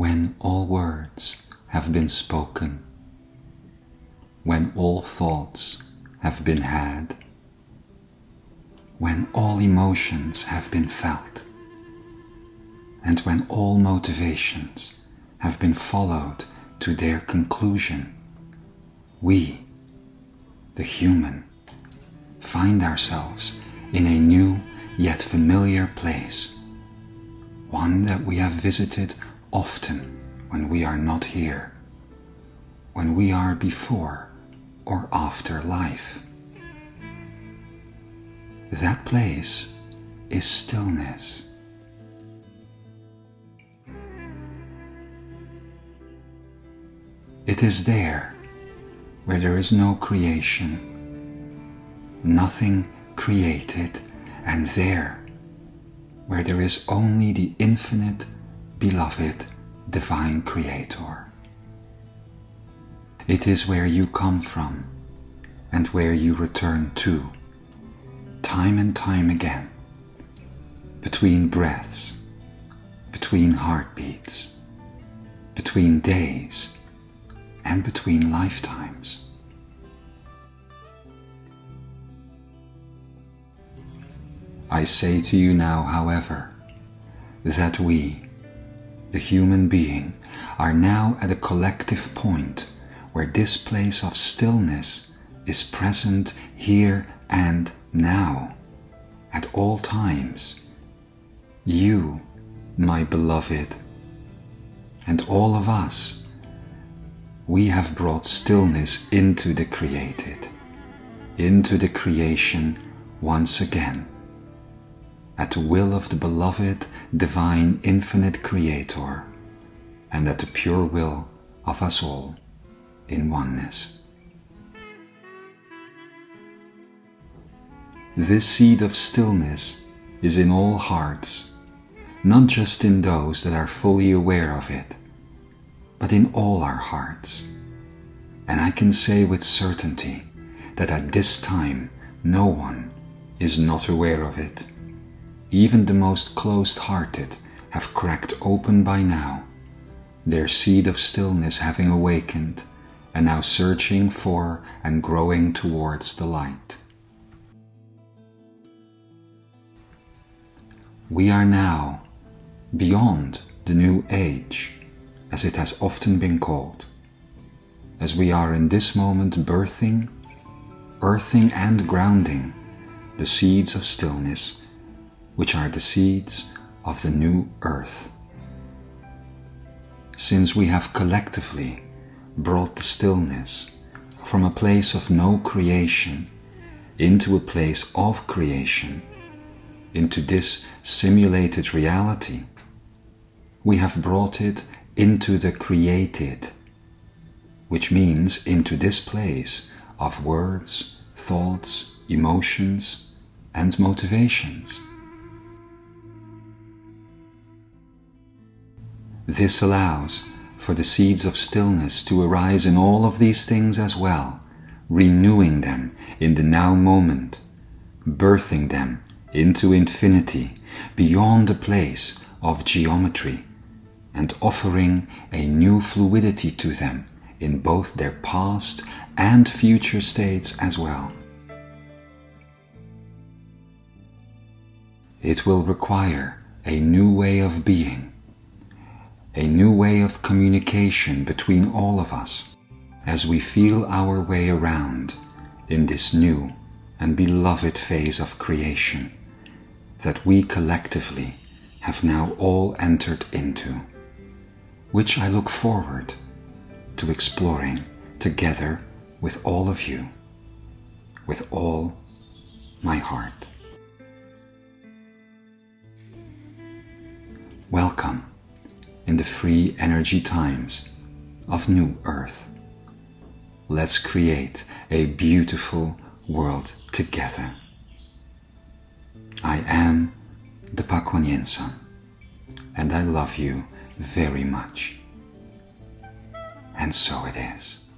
when all words have been spoken, when all thoughts have been had, when all emotions have been felt, and when all motivations have been followed to their conclusion, we, the human, find ourselves in a new yet familiar place, one that we have visited often when we are not here, when we are before or after life. That place is stillness. It is there where there is no creation, nothing created, and there where there is only the infinite, beloved, divine Creator. It is where you come from and where you return to, time and time again, between breaths, between heartbeats, between days and between lifetimes. I say to you now, however, that we, the human being, are now at a collective point where this place of stillness is present here and now, at all times. You, my beloved, and all of us we have brought stillness into the created, into the creation once again, at the will of the beloved, divine, infinite Creator, and at the pure will of us all in oneness. This seed of stillness is in all hearts, not just in those that are fully aware of it but in all our hearts. And I can say with certainty that at this time no one is not aware of it. Even the most closed hearted have cracked open by now, their seed of stillness having awakened and now searching for and growing towards the light. We are now beyond the new age as it has often been called, as we are in this moment birthing, earthing, and grounding the seeds of stillness, which are the seeds of the new earth. Since we have collectively brought the stillness from a place of no creation into a place of creation, into this simulated reality, we have brought it into the created, which means into this place of words, thoughts, emotions, and motivations. This allows for the seeds of stillness to arise in all of these things as well, renewing them in the now moment, birthing them into infinity beyond the place of geometry and offering a new fluidity to them in both their past and future states as well. It will require a new way of being, a new way of communication between all of us as we feel our way around in this new and beloved phase of creation that we collectively have now all entered into which I look forward to exploring together with all of you, with all my heart. Welcome in the free energy times of New Earth. Let's create a beautiful world together. I am Da Pah Kwan and I love you very much. And so it is.